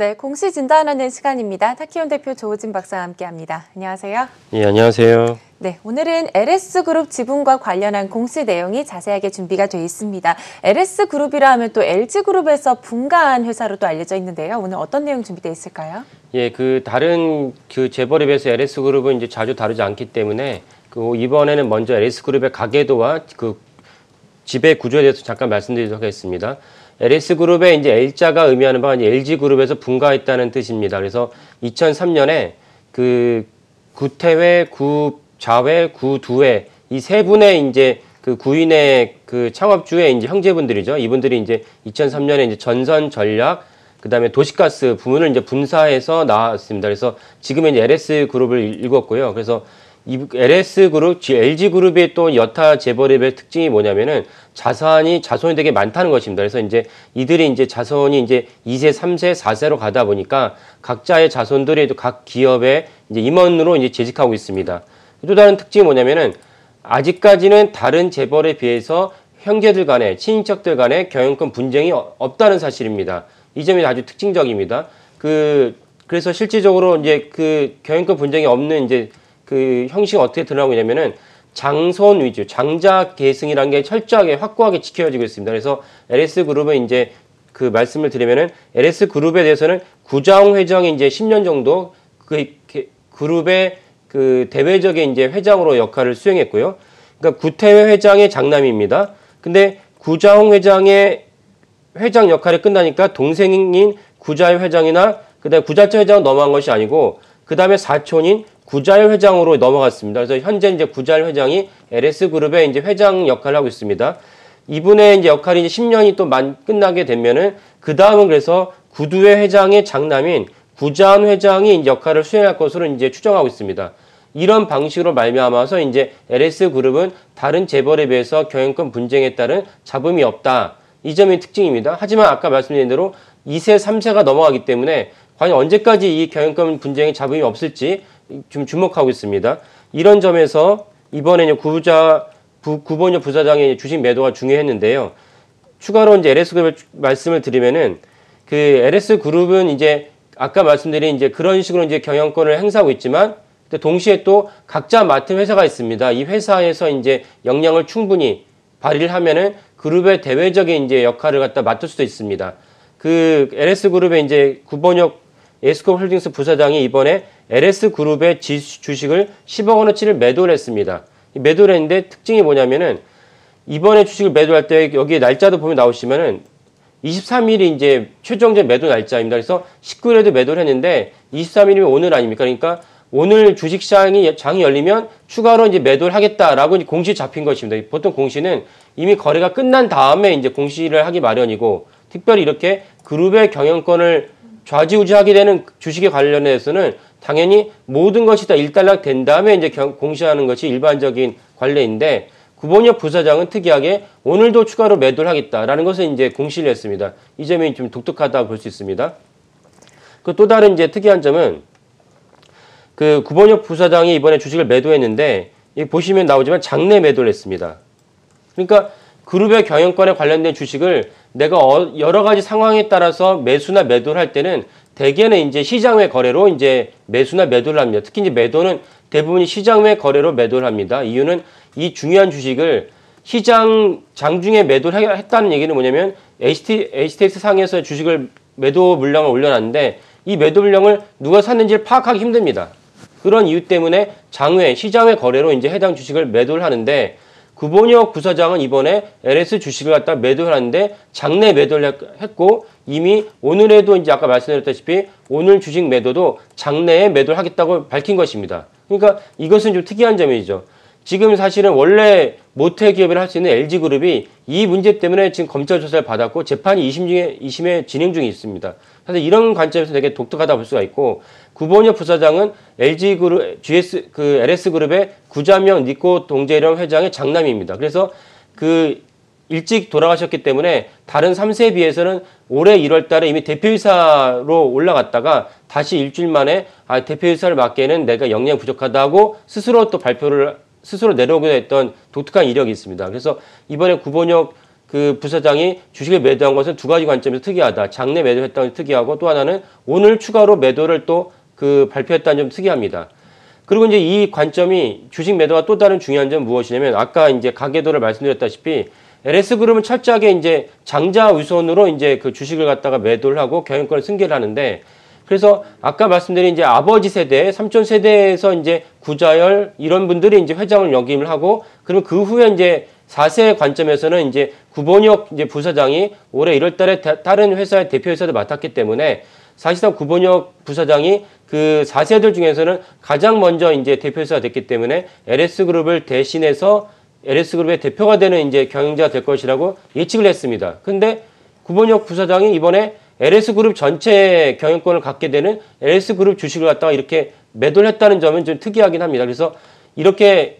네, 공시 진단하는 시간입니다. 타키온 대표 조호진 박사와 함께합니다. 안녕하세요. 예, 안녕하세요. 네, 오늘은 LS그룹 지분과 관련한 공시 내용이 자세하게 준비가 되어 있습니다. LS그룹이라 하면 또 LG그룹에서 분가한 회사로도 알려져 있는데요. 오늘 어떤 내용 준비되어 있을까요? 예, 그 다른 그 재벌에 비해서 LS그룹은 이제 자주 다르지 않기 때문에 그 이번에는 먼저 LS그룹의 가계도와 그 지배 구조에 대해서 잠깐 말씀드리도록 하겠습니다. LS그룹의 이제 L자가 의미하는 바가 LG그룹에서 분가했다는 뜻입니다. 그래서 2003년에 그 구태회, 구자회, 구두회 이 세 분의 이제 그 구인의 그 창업주의 이제 형제분들이죠. 이분들이 이제 2003년에 이제 전선 전략 그다음에 도시가스 부문을 이제 분사해서 나왔습니다. 그래서 지금은 이제 LS 그룹을 읽었고요. 그래서 이 LS 그룹, LG 그룹의 또 여타 재벌의 특징이 뭐냐면은 자산이 자손이 되게 많다는 것입니다. 그래서 이제 이들이 이제 자손이 이제 2세, 3세, 4세로 가다 보니까 각자의 자손들이 각 기업에 이제 임원으로 이제 재직하고 있습니다. 또 다른 특징이 뭐냐면은 아직까지는 다른 재벌에 비해서 형제들 간에 친인척들 간에 경영권 분쟁이 없다는 사실입니다. 이 점이 아주 특징적입니다. 그 그래서 실질적으로 이제 그 경영권 분쟁이 없는 이제 그 형식이 어떻게 드러나고 있냐면은 장손 위주, 장자 계승이라는 게 철저하게 확고하게 지켜지고 있습니다. 그래서 LS 그룹은 이제 그 말씀을 드리면은 LS 그룹에 대해서는 구장 회장이 이제 10년 정도 그 그룹의 그 대외적인 이제 회장으로 역할을 수행했고요. 그러니까 구태회 회장의 장남입니다. 근데 구자홍 회장의 회장 역할이 끝나니까 동생인 구자회 회장이나 그다음에 구자철 회장은 넘어간 것이 아니고 그다음에 사촌인 구자일 회장으로 넘어갔습니다. 그래서 현재 이제 구자일 회장이 LS 그룹의 이제 회장 역할을 하고 있습니다. 이분의 이제 역할이 이제 10년이 또 만, 끝나게 되면은 그 다음은 그래서 구두회 회장의 장남인 구자한 회장이 이제 역할을 수행할 것으로 이제 추정하고 있습니다. 이런 방식으로 말미암아서 이제 LS 그룹은 다른 재벌에 비해서 경영권 분쟁에 따른 잡음이 없다. 이 점이 특징입니다. 하지만 아까 말씀드린 대로 2세, 3세가 넘어가기 때문에 과연 언제까지 이 경영권 분쟁에 잡음이 없을지 좀 주목하고 있습니다. 이런 점에서 이번에 구부자 부, 구본여 부사장의 주식 매도가 중요했는데요. 추가로 이제 LS그룹 말씀을 드리면은 그 LS그룹은 이제 아까 말씀드린 이제 그런 식으로 이제 경영권을 행사하고 있지만 동시에 또 각자 맡은 회사가 있습니다. 이 회사에서 이제 역량을 충분히 발휘를 하면은 그룹의 대외적인 이제 역할을 갖다 맡을 수도 있습니다. 그 LS그룹의 이제 구본혁 에스코 홀딩스 부사장이 이번에 LS그룹의 주식을 10억 원어치를 매도를 했습니다. 매도를 했는데 특징이 뭐냐면은 이번에 주식을 매도할 때 여기 날짜도 보면 나오시면은 23일이 이제 최종적 매도 날짜입니다. 그래서 19일에도 매도를 했는데 23일이면 오늘 아닙니까? 그러니까 오늘 주식시장이 장이 열리면 추가로 이제 매도를 하겠다라고 이제 공시 잡힌 것입니다. 보통 공시는 이미 거래가 끝난 다음에 이제 공시를 하기 마련이고 특별히 이렇게 그룹의 경영권을 좌지우지하게 되는 주식에 관련해서는 당연히 모든 것이 다 일단락 된 다음에 이제 공시하는 것이 일반적인 관례인데 구본혁 부사장은 특이하게 오늘도 추가로 매도를 하겠다라는 것을 이제 공시를 했습니다. 이 점이 좀 독특하다고 볼 수 있습니다. 그 또 다른 이제 특이한 점은 그 구본혁 부사장이 이번에 주식을 매도했는데 보시면 나오지만 장내 매도를 했습니다. 그러니까 그룹의 경영권에 관련된 주식을 내가 어, 여러 가지 상황에 따라서 매수나 매도를 할 때는 대개는 이제 시장 외 거래로 이제 매수나 매도를 합니다. 특히 이제 매도는 대부분이 시장 외 거래로 매도를 합니다. 이유는 이 중요한 주식을 시장 장중에 매도를 했다는 얘기는 뭐냐면 HT, HTX 상에서 주식을 매도 물량을 올려놨는데 이 매도 물량을 누가 샀는지를 파악하기 힘듭니다. 그런 이유 때문에 장외, 시장외 거래로 이제 해당 주식을 매도를 하는데 구본혁 부사장은 이번에 LS 주식을 갖다 매도를 하는데 장내 매도를 했고 이미 오늘에도 이제 아까 말씀드렸다시피 오늘 주식 매도도 장내에 매도를 하겠다고 밝힌 것입니다. 그러니까 이것은 좀 특이한 점이죠. 지금 사실은 원래 모태 기업을 할 수 있는 LG그룹이 이 문제 때문에 지금 검찰 조사를 받았고 재판이 2심 중에 2심에 진행 중에 있습니다. 사실 이런 관점에서 되게 독특하다 볼 수가 있고 구본혁 부사장은 LG 그룹, GS 그 LS 그룹의 구자명 니코 동재령 회장의 장남입니다. 그래서 그 일찍 돌아가셨기 때문에 다른 3세에 비해서는 올해 1월 달에 이미 대표이사로 올라갔다가 다시 일주일 만에 아, 대표이사를 맡기에는 내가 역량 부족하다고 스스로 또 발표를 스스로 내려오게 됐던 독특한 이력이 있습니다. 그래서 이번에 구본혁 그 부사장이 주식을 매도한 것은 두 가지 관점에서 특이하다. 장내 매도했다는 게 특이하고 또 하나는 오늘 추가로 매도를 또 그 발표했다는 점 특이합니다. 그리고 이제 이 관점이 주식 매도가 또 다른 중요한 점은 무엇이냐면 아까 이제 가계도를 말씀드렸다시피 LS 그룹은 철저하게 이제 장자 우선으로 이제 그 주식을 갖다가 매도를 하고 경영권을 승계를 하는데 그래서 아까 말씀드린 이제 아버지 세대, 삼촌 세대에서 이제 구자열 이런 분들이 이제 회장을 역임을 하고 그러면 그 후에 이제 4세 관점에서는 이제 구본혁 이제 부사장이 올해 1월 달에 다른 회사의 대표이사도 맡았기 때문에 사실상 구본혁 부사장이 그 4세들 중에서는 가장 먼저 이제 대표이사가 됐기 때문에 LS그룹을 대신해서 LS그룹의 대표가 되는 이제 경영자가 될 것이라고 예측을 했습니다. 근데 구본혁 부사장이 이번에 LS그룹 전체 경영권을 갖게 되는 LS그룹 주식을 갖다가 이렇게 매도를 했다는 점은 좀 특이하긴 합니다. 그래서 이렇게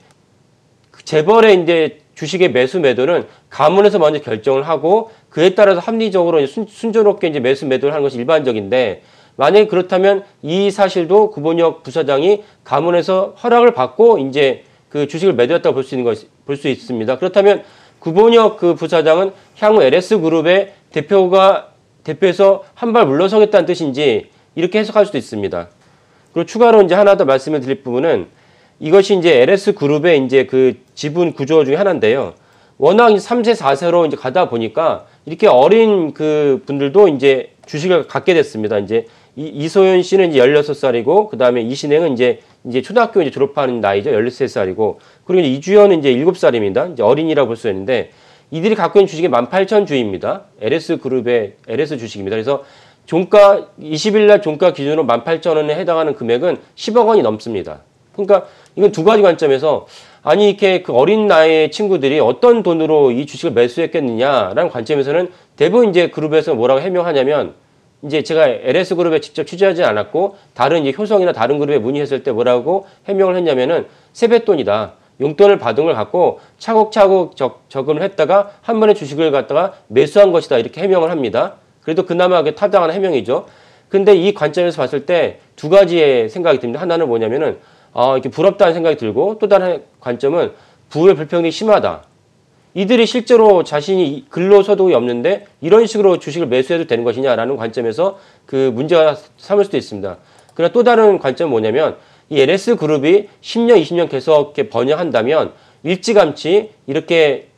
재벌의 이제 주식의 매수 매도는 가문에서 먼저 결정을 하고 그에 따라서 합리적으로 순, 순조롭게 이제 매수 매도를 하는 것이 일반적인데 만약에 그렇다면 이 사실도 구본혁 부사장이 가문에서 허락을 받고 이제 그 주식을 매도했다고 볼 수 있는 것, 볼 수 있습니다. 그렇다면 구본혁 그 부사장은 향후 LS 그룹의 대표가 대표에서 한 발 물러서겠다는 뜻인지 이렇게 해석할 수도 있습니다. 그리고 추가로 이제 하나 더 말씀을 드릴 부분은 이것이 이제 LS 그룹의 이제 그 지분 구조 중에 하나인데요. 워낙 3세, 4세로 이제 가다 보니까 이렇게 어린 그 분들도 이제 주식을 갖게 됐습니다. 이제 이, 소연 씨는 이제 16살이고, 그 다음에 이신행은 이제, 이제 초등학교 이제 졸업하는 나이죠. 13살이고, 그리고 이주연은 이제 7살입니다. 이제 어린이라고 볼 수 있는데, 이들이 갖고 있는 주식이 18,000주입니다. LS 그룹의 LS 주식입니다. 그래서 종가, 20일 날 종가 기준으로 18,000원에 해당하는 금액은 10억 원이 넘습니다. 그러니까 이건 두 가지 관점에서 아니 이렇게 그 어린 나이의 친구들이 어떤 돈으로 이 주식을 매수했겠느냐라는 관점에서는 대부분 이제 그룹에서 뭐라고 해명하냐면 이제 제가 LS 그룹에 직접 취재하지 않았고 다른 이제 효성이나 다른 그룹에 문의했을 때 뭐라고 해명을 했냐면은 세뱃돈이다. 용돈을 받은 걸 갖고 차곡차곡 적, 저금을 했다가 한 번에 주식을 갖다가 매수한 것이다. 이렇게 해명을 합니다. 그래도 그나마 타당한 해명이죠. 근데 이 관점에서 봤을 때 두 가지의 생각이 듭니다. 하나는 뭐냐면은 어, 이렇게 부럽다는 생각이 들고 또 다른 관점은 부의 불평이 심하다. 이들이 실제로 자신이 근로소득이 없는데 이런 식으로 주식을 매수해도 되는 것이냐라는 관점에서 그 문제가 삼을 수도 있습니다. 그러나 또 다른 관점은 뭐냐면 이 LS 그룹이 10년, 20년 계속 이렇게 번영한다면 일찌감치 이렇게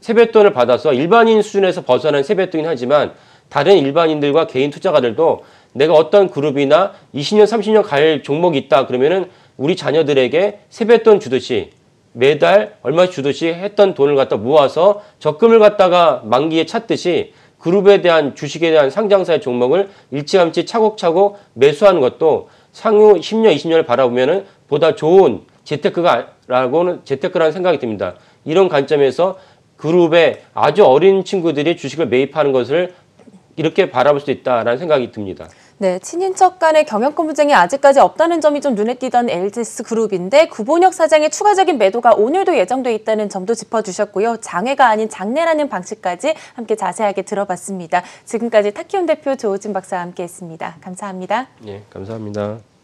세뱃돈을 받아서 일반인 수준에서 벗어난 세뱃돈이긴 하지만 다른 일반인들과 개인 투자가들도 내가 어떤 그룹이나 20년, 30년 갈 종목이 있다 그러면은 우리 자녀들에게 세뱃돈 주듯이 매달 얼마씩 주듯이 했던 돈을 갖다 모아서 적금을 갖다가 만기에 찾듯이 그룹에 대한 주식에 대한 상장사의 종목을 일찌감치 차곡차곡 매수하는 것도 상후 10년, 20년을 바라보면은 보다 좋은 재테크가라고는 재테크라는 생각이 듭니다. 이런 관점에서 그룹의 아주 어린 친구들이 주식을 매입하는 것을 이렇게 바라볼 수 있다라는 생각이 듭니다. 네, 친인척 간의 경영권 분쟁이 아직까지 없다는 점이 좀 눈에 띄던 LG스 그룹인데 구본혁 사장의 추가적인 매도가 오늘도 예정돼 있다는 점도 짚어주셨고요. 장외가 아닌 장례라는 방식까지 함께 자세하게 들어봤습니다. 지금까지 타키온 대표 조우진 박사와 함께했습니다. 감사합니다. 네, 감사합니다.